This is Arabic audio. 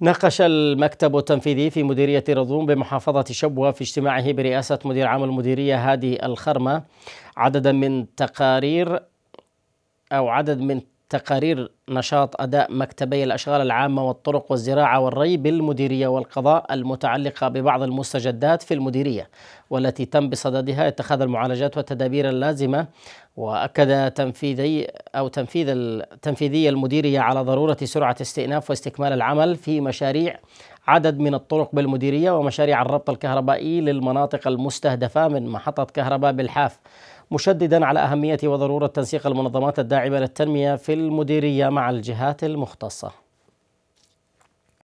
ناقش المكتب التنفيذي في مديرية رضوم بمحافظة شبوة في اجتماعه برئاسة مدير عام المديرية هادي الخرمة. عددا من تقارير أو عدد من تقارير نشاط أداء مكتبي الأشغال العامة والطرق والزراعة والري بالمديرية والقضاء المتعلقة ببعض المستجدات في المديرية والتي تم بصددها اتخاذ المعالجات والتدابير اللازمة وأكد تنفيذي أو تنفيذ تنفيذي المديرية على ضرورة سرعة استئناف واستكمال العمل في مشاريع عدد من الطرق بالمديرية ومشاريع الربط الكهربائي للمناطق المستهدفة من محطة كهرباء بالحاف. مشددا على أهمية وضرورة تنسيق المنظمات الداعمة للتنمية في المديرية مع الجهات المختصة.